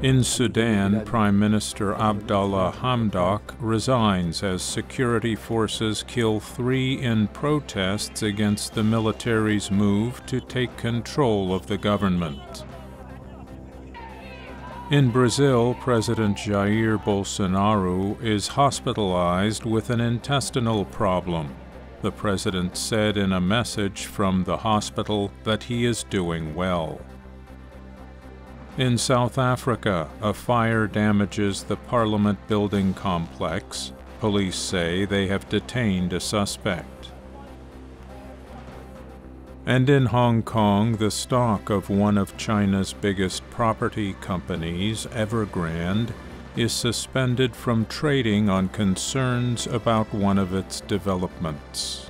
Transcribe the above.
In Sudan, Prime Minister Abdallah Hamdok resigns as security forces kill three in protests against the military's move to take control of the government. In Brazil, President Jair Bolsonaro is hospitalized with an intestinal problem. The president said in a message from the hospital that he is doing well. In South Africa, a fire damages the Parliament building complex. Police say they have detained a suspect. And in Hong Kong, the stock of one of China's biggest property companies, Evergrande, is suspended from trading on concerns about one of its developments.